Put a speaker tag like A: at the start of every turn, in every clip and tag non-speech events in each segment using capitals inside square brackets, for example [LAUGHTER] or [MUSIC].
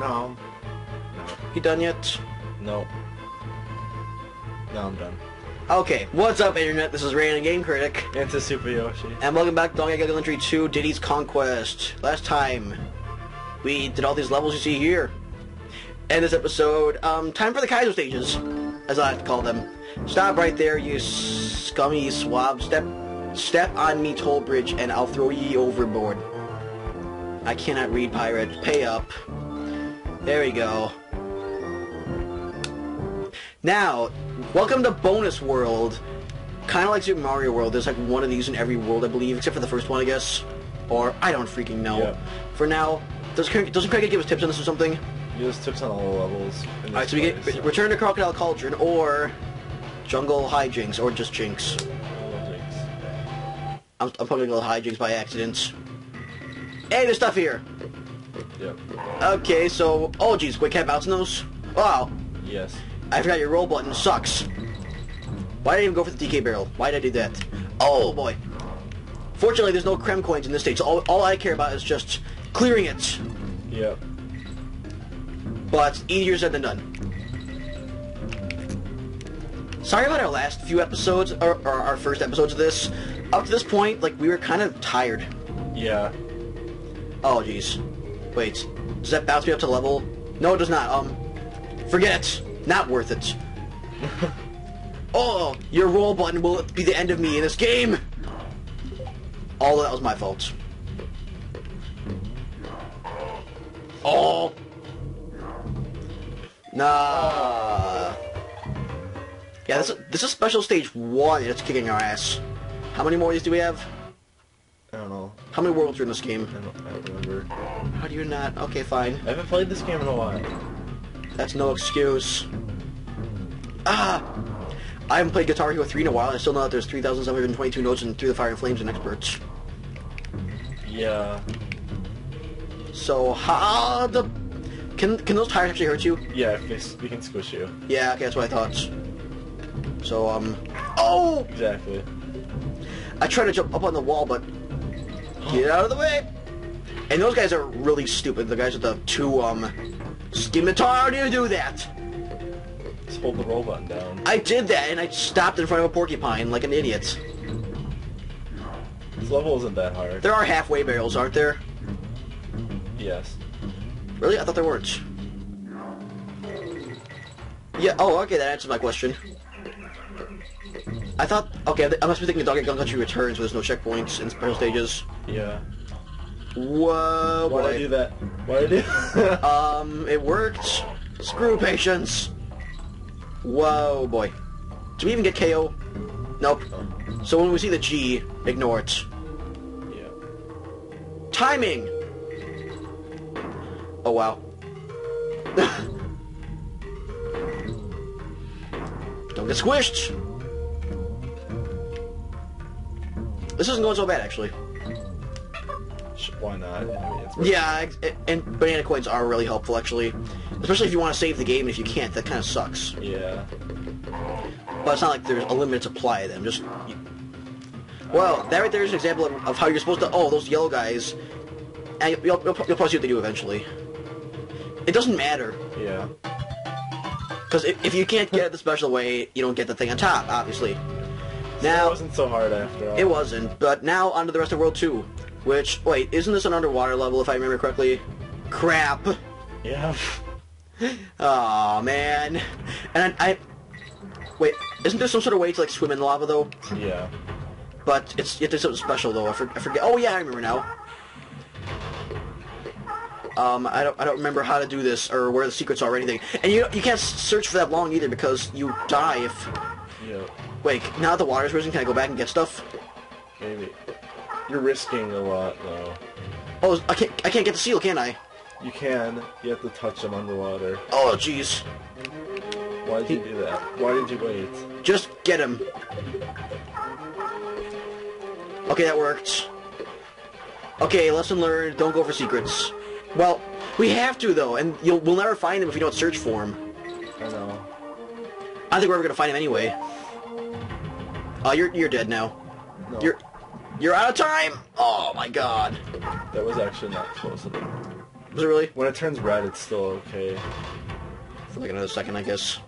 A: No. No.
B: You done yet?
A: No. No, I'm done.
B: Okay, what's up, Internet? This is Random Game Critic,
A: Into Super Yoshi.
B: and welcome back to Donkey Kong Country 2 Diddy's Kong Quest. Last time, we did all these levels you see here. And this episode, um, time for the Kaiser stages, as I like to call them. Stop right there, you scummy swab. Step, step on me toll bridge, and I'll throw ye overboard. I cannot read pirate. Pay up. There we go. Now, welcome to Bonus World. Kind of like Super Mario World. There's like one of these in every world, I believe, except for the first one, I guess. Or I don't freaking know.
A: Yeah.
B: For now, does Craig, doesn't Craig give us tips on this or something?
A: You just tips on all the levels.
B: All right, so we get re- Return to Crocodile Cauldron or Jungle Hijinks or just Jinx.
A: Jinx.
B: I'm, I'm probably going to Hijinks by accident. Hey, there's stuff here.
A: Yep.
B: Okay, so oh geez, quick I bounce on those? Wow,
A: Yes.
B: I forgot your roll button sucks. Why did I even go for the DK barrel? Why did I do that? Oh boy. Fortunately, there's no Kremkoins in this stage, so all, all I care about is just clearing it.
A: Yep.
B: But easier said than done. Sorry about our last few episodes, or, or our first episodes of this. Up to this point, like, we were kind of tired.
A: Yeah.
B: Oh, jeez. Wait, does that bounce me up to level? No, it does not. Um, forget it. Not worth it. [LAUGHS] oh, your roll button will be the end of me in this game. All of that was my fault. Oh. Nah. Yeah, this is, this is special stage one. It's kicking our ass. How many more of these do we have?
A: I don't know.
B: How many worlds are in this game?
A: I don't, I don't remember.
B: How do you not? Okay, fine.
A: I haven't played this game in a while.
B: That's no excuse. Ah! I haven't played Guitar Hero 3 in a while. I still know that there's 3,722 notes in Through the Fire and Flames and Experts.
A: Yeah.
B: So, how the... Can, can those tires actually hurt you?
A: Yeah, if they, we can squish you.
B: Yeah, okay, that's what I thought. So, um... Oh!
A: Exactly.
B: I tried to jump up on the wall, but... Get out of the way! And those guys are really stupid. The guys with the two, um... Scimitar, how do you do that?
A: Just hold the roll button down.
B: I did that, and I stopped in front of a porcupine like an idiot.
A: This level isn't that hard.
B: There are halfway barrels, aren't there?
A: Yes.
B: Really? I thought there weren't. Yeah, oh, okay, that answers my question. I thought, okay, I must be thinking Donkey Kong Country Returns where there's no checkpoints in special stages.
A: Yeah.
B: Whoa,
A: Why'd I do that? Why'd I do that? [LAUGHS]
B: Um, it worked. Screw patience. Whoa, boy. Do we even get KO? Nope. So when we see the G, ignore it.
A: yeah.
B: Timing! Oh, wow. [LAUGHS] Don't get squished! This isn't going so bad, actually.
A: Why not? I mean,
B: Yeah, ex- and banana coins are really helpful, actually. Especially if you want to save the game, and if you can't, that kind of sucks.
A: Yeah.
B: But it's not like there's a limited supply of them, just... You... Well, that right there is an example of, of how you're supposed to... Oh, those yellow guys... And you'll, you'll, you'll probably see what they do eventually. It doesn't matter.
A: Yeah.
B: Because if, if you can't get it the special way, you don't get the thing on top, obviously. Now it
A: wasn't so hard after all.
B: it wasn't, but now onto the rest of World 2. Which, wait, isn't this an underwater level if I remember correctly? Crap.
A: Yeah.
B: oh man. And I, I... Wait, isn't there some sort of way to like swim in lava though?
A: yeah.
B: But it's it, there's something special though. I, for, I forget. Oh yeah, I remember now. Um, I don't I don't remember how to do this or where the secrets are or anything. And you you can't search for that long either because you die if.
A: Yeah.
B: Wait, now that the water's risen, can I go back and get stuff?
A: Maybe. You're risking a lot, though.
B: Oh, I can't I can't get the seal, can I?
A: You can. You have to touch them underwater.
B: Oh jeez.
A: Why did you do that? Why did you wait?
B: Just get him. Okay, that worked. Okay, lesson learned. Don't go for secrets. Well, we have to though, and you'll we'll never find them if we don't search for them.
A: I know.
B: I don't think we're ever gonna find him anyway. Oh, you're you're dead now.
A: No,
B: You're you're out of time. Oh my god.
A: that was actually not close enough.
B: Was it really?
A: When it turns red, it's still okay.
B: For like another second, I guess.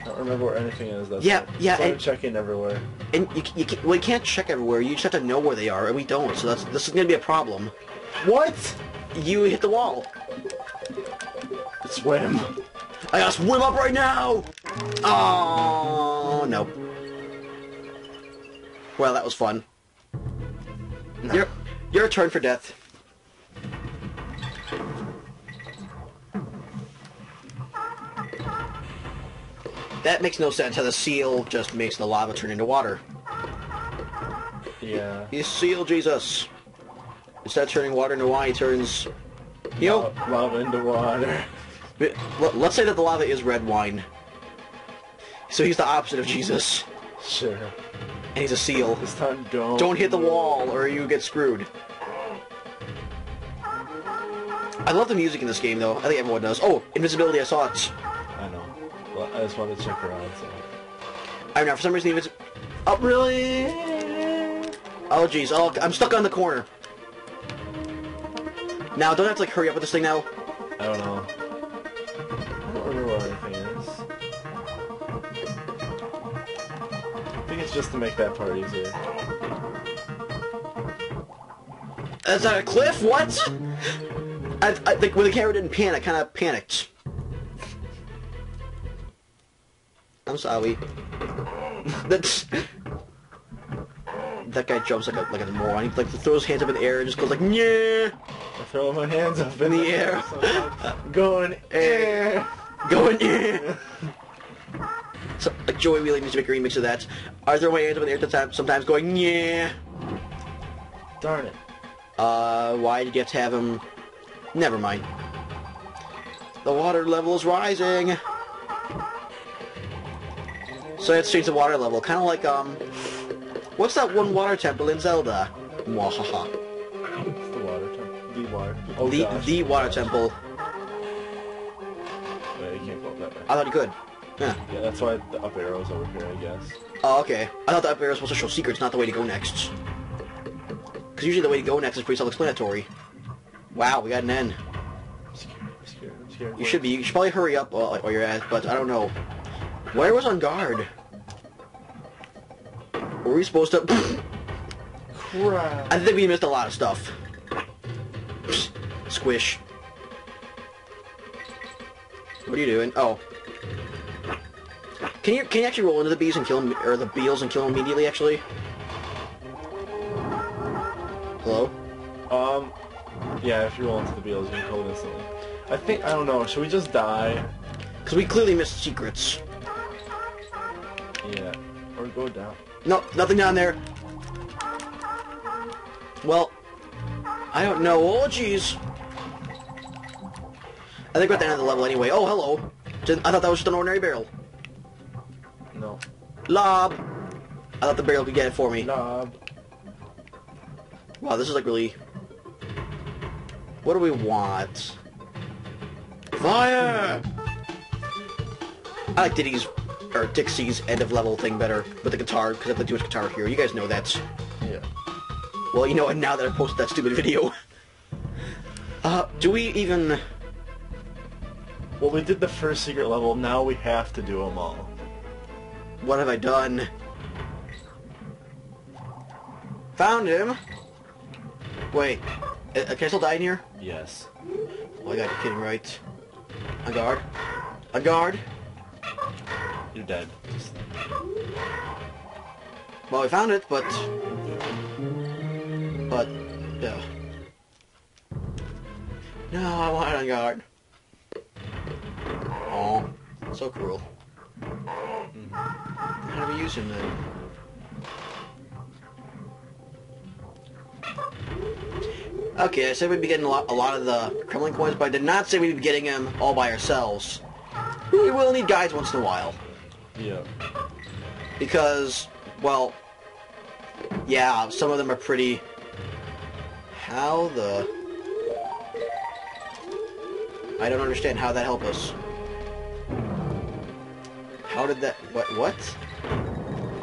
A: I don't remember where anything is. That's
B: Yeah, yeah,
A: Started
B: and-
A: checking everywhere.
B: And you, you, can't, well, you can't check everywhere. You just have to know where they are, and we don't. So that's this is gonna be a problem.
A: What?
B: You hit the wall.
A: Swim.
B: I gotta swim up right now! Oh no. Well, that was fun. Your, your turn for death. That makes no sense how the seal just makes the lava turn into water.
A: Yeah.
B: He's seal Jesus. Instead of turning water into wine, he turns... You know,
A: Lava- into water. [LAUGHS]
B: Let- Let's say that the lava is red wine. So he's the opposite of Jesus.
A: Sure.
B: And he's a seal.
A: This time, don't.
B: Don't hit the wall or you get screwed. I love the music in this game though. I think everyone does. Oh, invisibility, I saw it.
A: I know. Well, I just wanted to check around. So.
B: I don't know, for some reason invis- Oh, really? Oh, jeez. Oh, I'm stuck on the corner. Now, don't I have to like hurry up with this thing now?
A: I don't know. I don't remember it's just to make that part easier.
B: Uh, is that a cliff? What? I, I think when the camera didn't pan, I kind of panicked. I'm sorry. [LAUGHS] That's that guy jumps like a like a moron. He like throws his hands up in the air and just goes like yeah,
A: I throw my hands up
B: in the air,
A: Going air. [LAUGHS]
B: going yeah. Joey Wheeler needs to make a remix of that. I throw my hands up in the air sometimes, sometimes going yeah.
A: Darn it.
B: Uh, why did you have to have him? Never mind. The water level is rising. So let's change the water level, kind of like um, what's that one water temple in Zelda? Mwahaha.
A: It's the water temple. The water. Oh
B: the
A: gosh.
B: the water temple.
A: Wait, you can't go up that way.
B: I thought you could. Yeah.
A: Yeah, that's why the up arrow's over here, I guess.
B: Oh, okay. I thought the up arrow was supposed to show secrets, not the way to go next. Because usually the way to go next is pretty self-explanatory. Wow, we got an N.
A: I'm scared. I'm scared. I'm scared.
B: You should be. You should probably hurry up while, while you're at, but I don't know. Where was Enguarde? Were we supposed to? [CLEARS THROAT]
A: Crap.
B: I think we missed a lot of stuff. Squish. What are you doing? Oh. Can you can you actually roll into the bees and kill them, or the beels and kill them immediately? Actually. Hello.
A: Um, yeah, if you roll into the beals, you can kill it instantly. I think, I don't know, should we just die?
B: Because we clearly missed secrets.
A: Yeah. Or go down.
B: No, nothing down there. Well, I don't know. Oh, jeez. I think we're at the end of the level anyway. Oh, hello. I thought that was just an ordinary barrel.
A: No.
B: Lob. I thought the barrel could get it for me.
A: Knob.
B: Wow, this is like really... What do we want? Fire! I like Diddy's, or Dixie's end of level thing better with the guitar, because I have to do his guitar here. You guys know that.
A: Yeah.
B: Well, you know what, now that I posted that stupid video. Uh, do we even...
A: Well, we did the first secret level, now we have to do them all.
B: What have I done? Found him! Wait, uh, can I still die in here?
A: Yes.
B: Oh, I got you kidding, right? A guard? A guard?
A: You're dead. Just-
B: Well, we found it, but... But, yeah. No, I want a guard. Oh, so cruel. How do use him then? Okay, I said we'd be getting a lot, a lot of the Kremlin coins, but I did not say we'd be getting them all by ourselves. We will need guides once in a while
A: Yeah.
B: because, well, yeah, some of them are pretty. How the? I don't understand how that helped us. How did that? What? What?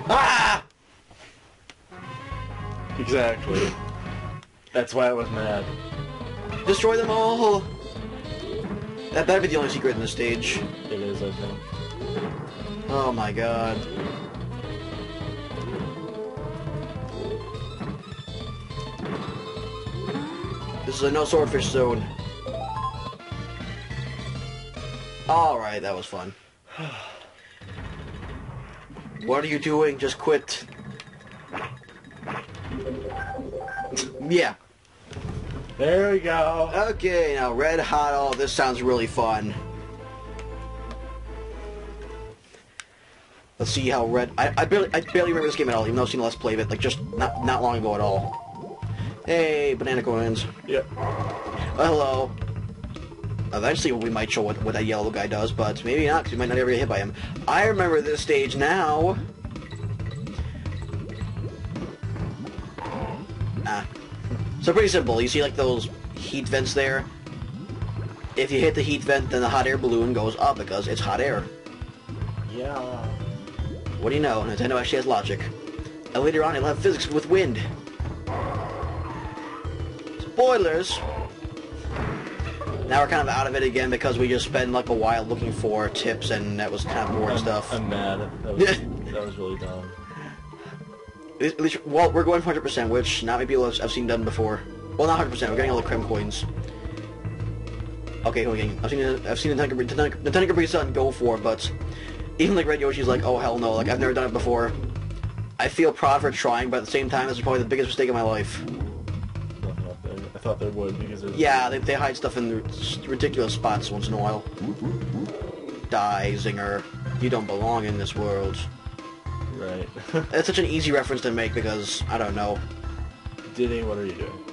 B: Ah!
A: Exactly. That's why I was mad.
B: Destroy them all! That better be the only secret in this stage.
A: It is, I think.
B: Oh my god. This is a no swordfish zone. Alright, that was fun. What are you doing? Just quit. Yeah.
A: There we go.
B: Okay, now Red Hot. Oh, this sounds really fun. Let's see how Red. I, I barely I barely remember this game at all, even though I've seen Let's Play of it, like just not not long ago at all. Hey, banana coins.
A: Yep.
B: Hello. Eventually, we might show what, what that yellow guy does, but maybe not, because we might not ever get hit by him. I remember this stage now. Ah. So pretty simple. You see, like, those heat vents there? If you hit the heat vent, then the hot air balloon goes up, because it's hot air.
A: Yeah.
B: What do you know? Nintendo actually has logic. And later on, it'll have physics with wind. Spoilers! Now we're kind of out of it again because we just spent like a while looking for tips and that was kind of boring
A: I'm,
B: stuff.
A: I'm mad. That was, [LAUGHS] that was really dumb.
B: At least, well, we're going 100%, which not many people have, have seen done before. Well, not 100%. We're getting all the Kremkoins. Okay, who are we getting? I've seen I've seen Nintendo Nintendo Nintendo Capri Sun go for, but even like Red Yoshi's like, oh hell no, like I've never done it before. I feel proud for trying, but at the same time, this is probably the biggest mistake of my life.
A: Thought there would because there's
B: Yeah, they, they hide stuff in ridiculous spots once in a while. Die, Zinger. You don't belong in this world.
A: Right. [LAUGHS]
B: It's such an easy reference to make because, I don't know.
A: Diddy, what are you doing?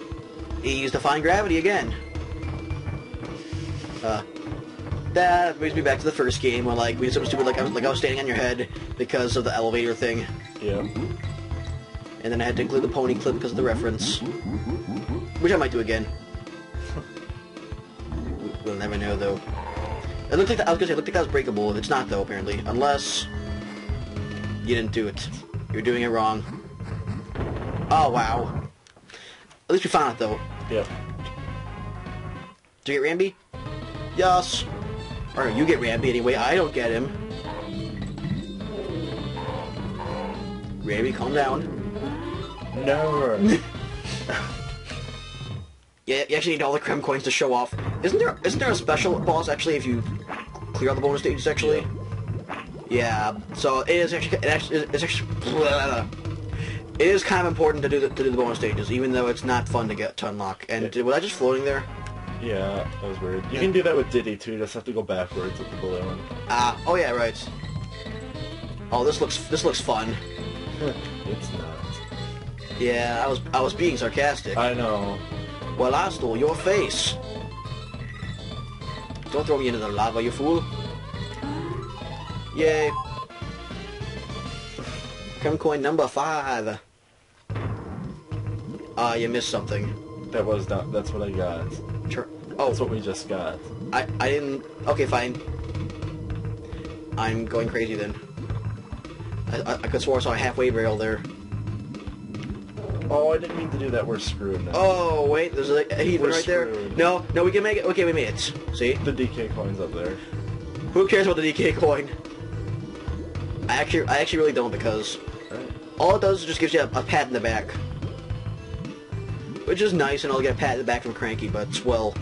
B: He's defying gravity again. Uh, that brings me back to the first game where like we did something stupid like I was like I was standing on your head because of the elevator thing,
A: Yeah.
B: and then I had to include the pony clip because of the reference, which I might do again. we'll never know though. It looked like that, I was gonna say it looked like that was breakable. It's not though apparently, unless you didn't do it. You're doing it wrong. Oh wow. At least we found it though.
A: Yep.
B: Do you get Rambi? Yes. Or you get Rambi anyway. I don't get him. Rambi, calm down.
A: Never. [LAUGHS]
B: Yeah, you actually need all the Kremkoins to show off. Isn't there? Isn't there a special boss actually if you clear all the bonus stages actually? Yeah. So it is actually. It actually. It's actually. It is kind of important to do the, to do the bonus stages, even though it's not fun to get to unlock. And was I just floating there?
A: yeah, that was weird. You can do that with Diddy too. You just have to go backwards with the balloon.
B: Ah. oh yeah. Right. Oh, this looks. This looks fun. [LAUGHS]
A: it's not.
B: Yeah, I was. I was being sarcastic.
A: I know.
B: Well, I stole your face. Don't throw me into the lava, you fool. Yay. Kremkoin number five. Ah, you missed something.
A: That was not. That's what I got.
B: Sure.
A: That's
B: Oh,
A: what we just got.
B: I, I didn't... Okay, fine. I'm going crazy then. I, I, I could swear I saw a halfway barrel there.
A: Oh, I didn't mean to do that. We're screwed now.
B: Oh, wait, there's a, a heathen
A: We're
B: right there.
A: screwed.
B: No, no, we can make it. Okay, we made it. See?
A: The DK coin's up there.
B: Who cares about the DK coin? I actually, I actually really don't because all it does is just gives you a, a pat in the back, which is nice, and I'll get a pat in the back from Cranky. But well,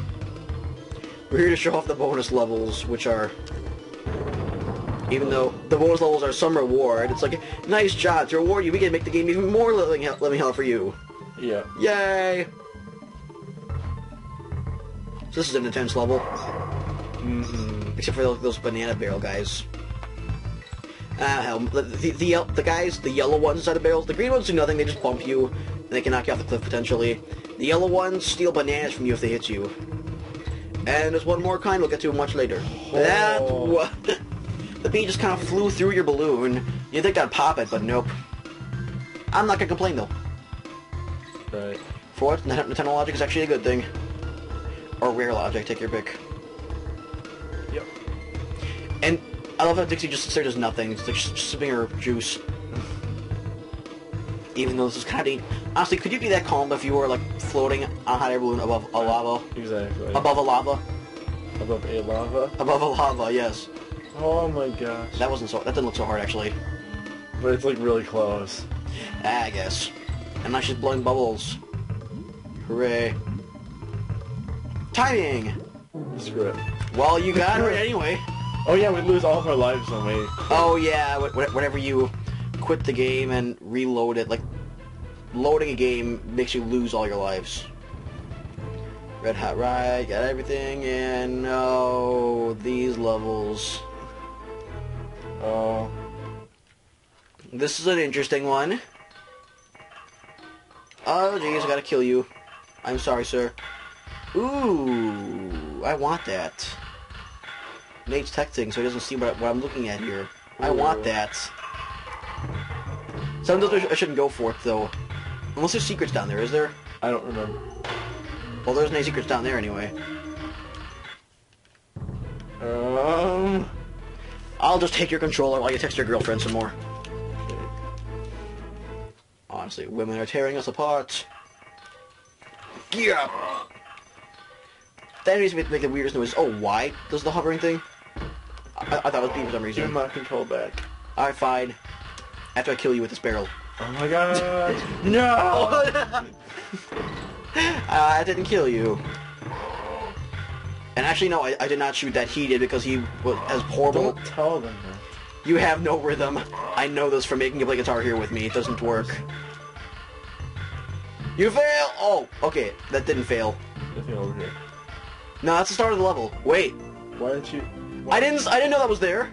B: we're here to show off the bonus levels, which are, even though the bonus levels are some reward, it's like nice job to reward you. We can make the game even more living hell, living hell for you.
A: Yeah.
B: Yay! So this is an intense level.
A: Mm-hmm.
B: except for those, those banana barrel guys. Ah, hell, the, the, the, the guys, the yellow ones inside the barrels, the green ones do nothing, they just bump you, and they can knock you off the cliff potentially. The yellow ones steal bananas from you if they hit you. And there's one more kind we'll get to much later. That
A: Oh. [LAUGHS]
B: The bee just kind of flew through your balloon. You'd think I'd pop it, but nope. I'm not gonna complain though.
A: Right.
B: For what? Nintendo logic is actually a good thing. Or rare logic, take your pick.
A: Yep.
B: And I love how Dixie just sits there does nothing. It's like just sipping her juice. Even though this is kind of honestly, could you be that calm if you were like floating on a hot air balloon above a lava,
A: Exactly.
B: above a lava,
A: Above a lava.
B: above a lava? Yes,
A: Oh my gosh.
B: that wasn't so. That didn't look so hard actually.
A: But it's like really close.
B: Ah, I guess. And now she's blowing bubbles. Hooray! Timing.
A: Screw it.
B: Well, you got it [LAUGHS] anyway.
A: Oh yeah, we lose all of our lives when we.
B: Oh yeah, wh- wh- whenever you quit the game and reload it, like loading a game makes you lose all your lives. Red Hot Ride, got everything, and no, these levels.
A: Oh.
B: This is an interesting one. Oh jeez, I gotta kill you. I'm sorry, sir. Ooh, I want that. Nate's texting, so he doesn't see what, what I'm looking at here. I want
A: Ooh.
B: that. Sometimes I shouldn't go for it, though. Unless there's secrets down there, is there?
A: I don't remember.
B: Well, there's no secrets down there anyway.
A: Um.
B: I'll just take your controller while you text your girlfriend some more. Honestly, women are tearing us apart. Yeah. That to make the weirdest noise. Oh, why does the hovering thing? I, I thought it was B for some reason.
A: Give
B: reason.
A: my control back.
B: Alright, fine. After I kill you with this barrel.
A: Oh my god. [LAUGHS] no. [LAUGHS]
B: I didn't kill you. And actually, no, I, I did not shoot that. He did because he was, as horrible.
A: Don't tell them that.
B: You have no rhythm. I know this from making you play guitar here with me. It doesn't work. You fail! Oh, okay. That didn't fail.
A: Nothing over here.
B: No, that's the start of the level. Wait.
A: Why didn't you? Why?
B: I didn't I didn't know that was there.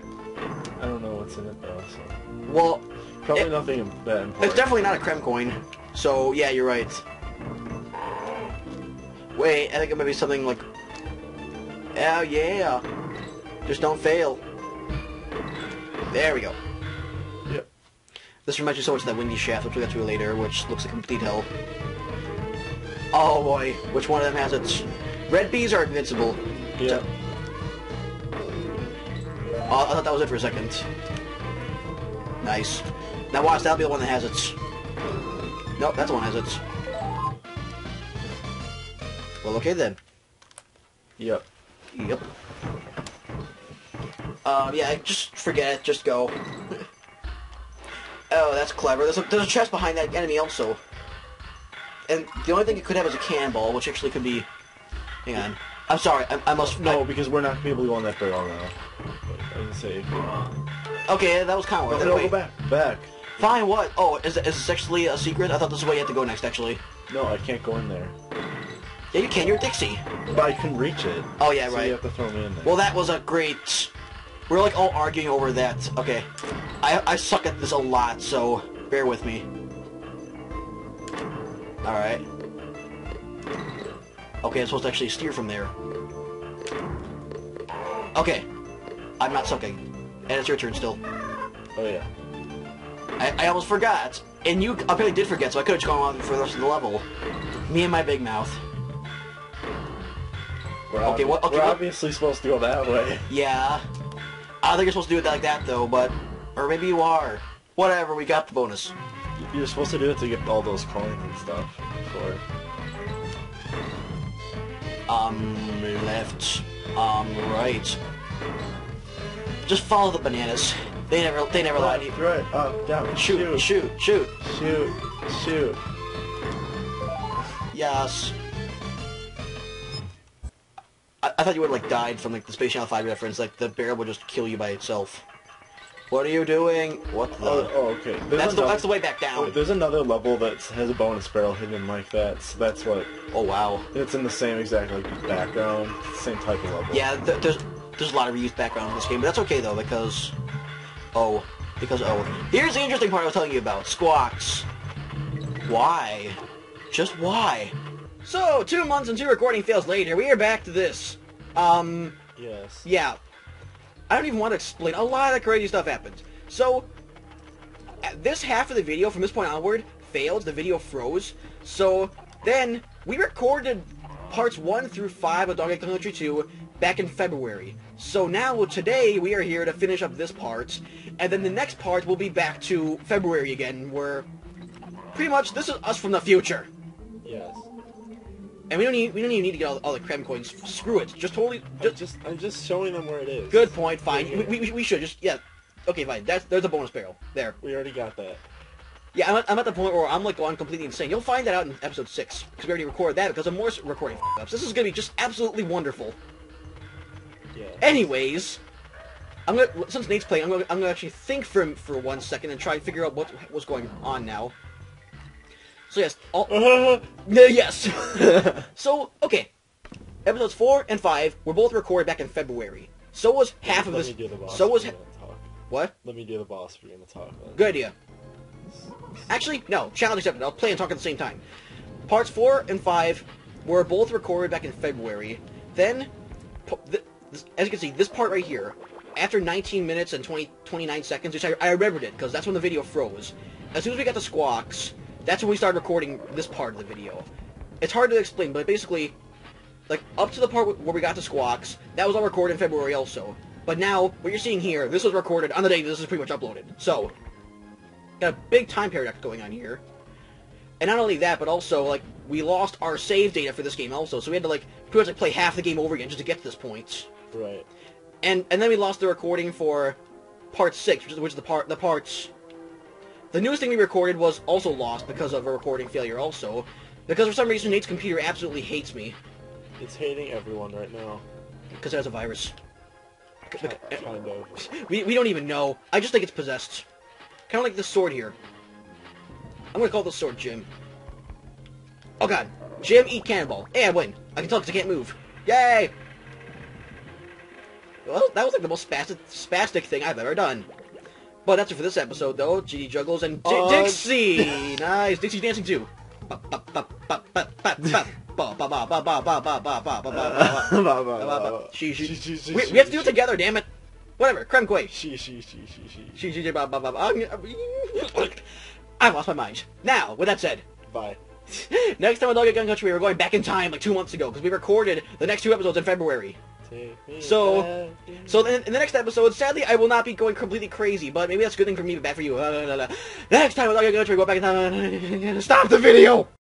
A: I don't know what's in it though. So.
B: Well,
A: Probably
B: It-
A: nothing that important.
B: it's definitely not a Kremkoin. So, yeah, you're right. Wait, I think it might be something like... Oh, yeah. Just don't fail. There we go.
A: Yep.
B: This reminds me so much of that windy shaft, which we'll get to later, which looks like complete hell. Oh boy, which one of them has its... Red bees are invincible.
A: Yeah.
B: Oh, I thought that was it for a second. Nice. Now watch, that'll be the one that has its... Nope, that's the one that has its... Well, okay then.
A: Yep.
B: Yep. Um, yeah, just forget it. Just go. [LAUGHS] oh, that's clever. There's a, there's a chest behind that enemy also. And the only thing it could have is a cannonball, which actually could be... Hang on. I'm sorry, I, I must...
A: No,
B: I-
A: because we're not gonna be able to go on that barrel now. I gonna say.
B: okay, that was kind of
A: No,
B: worth it.
A: no,
B: Wait.
A: go back. Back.
B: Fine, what? Oh, is, is this actually a secret? I thought this is where you had to go next, actually.
A: No, I can't go in there.
B: Yeah, you can. You're Dixie.
A: But I couldn't reach it.
B: Oh, yeah,
A: so
B: right.
A: you have to throw me in there.
B: Well, that was a great... We're like all arguing over that. Okay. I, I suck at this a lot, so bear with me. Alright. Okay, I'm supposed to actually steer from there. Okay. I'm not sucking. And it's your turn still.
A: oh yeah.
B: I, I almost forgot. And you apparently did forget, so I could have just gone on for the rest of the level. Me and my big mouth.
A: We're,
B: Okay, what- okay,
A: we're obviously supposed to go that way.
B: Yeah. I don't think you're supposed to do it like that, though, but... Or maybe you are. Whatever, we got the bonus.
A: You're supposed to do it to get all those coins and stuff. For
B: Um, left. Um, right. Just follow the bananas. They never, they never lie to you.
A: Right, up, down,
B: Shoot, shoot, shoot.
A: shoot, shoot.
B: Yes. Thought you would like, died from, like, the Space Channel 5 reference. Like, the barrel would just kill you by itself. What are you doing? What the...
A: Oh, oh okay. There's
B: that's, the, that's the way back down.
A: oh, there's another level that has a bonus barrel hidden like that. So that's what.
B: Oh, wow.
A: It's in the same exact like background, same type of level.
B: Yeah, th- there's there's a lot of reused background in this game, but that's okay though because oh, because oh, here's the interesting part I was telling you about squawks. Why? Just why? So two months and two recording fails later, we are back to this. Um,
A: Yes.
B: yeah, I don't even want to explain. A lot of crazy stuff happens. So uh, this half of the video from this point onward failed. The video froze. So then we recorded parts one through five of Dog Egg Country 2 back in February. So now today we are here to finish up this part, and then the next part will be back to February again, where pretty much this is us from the future.
A: Yes.
B: And we don't need we don't even need to get all, all the Kremkoins. Screw it. Just totally
A: I'm
B: just
A: just I'm just showing them where it is.
B: good point. Fine.
A: Yeah.
B: We, we, we should just yeah. Okay, fine. That's there's a bonus barrel there.
A: We already got that.
B: Yeah, I'm at, I'm at the point where I'm like going completely insane. You'll find that out in episode six because we already recorded that because of more recording ups. This is gonna be just absolutely wonderful.
A: Yeah.
B: Anyways, I'm gonna since Nate's playing, I'm gonna I'm gonna actually think for for one second and try and figure out what what's going on now. So yes, all, [LAUGHS]
A: Uh,
B: yes. [LAUGHS] so, okay. Episodes 4 and 5 were both recorded back in February. So was half of
A: Let
B: this.
A: me do the boss.
B: So was. Ha- what?
A: Let me do the boss for you're gonna talk. Then.
B: Good idea. Actually, no. Challenge accepted. I'll play and talk at the same time. Parts 4 and 5 were both recorded back in February. Then, po- th- this- as you can see, this part right here, after 19 minutes and 20, 29 seconds, which I, I remembered it, because that's when the video froze. As soon as we got the squawks, that's when we started recording this part of the video. It's hard to explain, but basically, like, up to the part where we got to squawks, that was all recorded in February also. But now, what you're seeing here, this was recorded on the day this is pretty much uploaded. So, got a big time paradox going on here. And not only that, but also, like, we lost our save data for this game also, so we had to, like, pretty much like, play half the game over again just to get to this point.
A: Right.
B: And and then we lost the recording for part six, which is, which is the part the parts. The newest thing we recorded was also lost because of a recording failure also, because for some reason Nate's computer absolutely hates me
A: It's hating everyone right now.
B: because it has a virus.
A: Kind of. [LAUGHS]
B: We we don't even know. I just think it's possessed. Kind of like this sword here. I'm gonna call this sword Jim. Oh god, Jim, eat cannonball. Hey, I win. I can tell because I can't move. Yay! Well, that was like the most spastic, spastic thing I've ever done. But that's it for this episode, though. GD Juggles and D
A: uh,
B: Dixie. nice. Dixie dancing too. We, have to do it together, damn it. Whatever, Kremquay. She,
A: she, she, she, she. She,
B: she, she, ba, ba, ba, ba. I've lost my mind. Now, with that said.
A: Bye.
B: Next time on Dog Gun Country, we were going back in time like two months ago because we recorded the next two episodes in February. So-. So then, in the next episode, sadly, I will not be going completely crazy, but maybe that's a good thing for me, but bad for you. Uh. Next time Gun Country, we go back in time. [LAUGHS] Stop the video!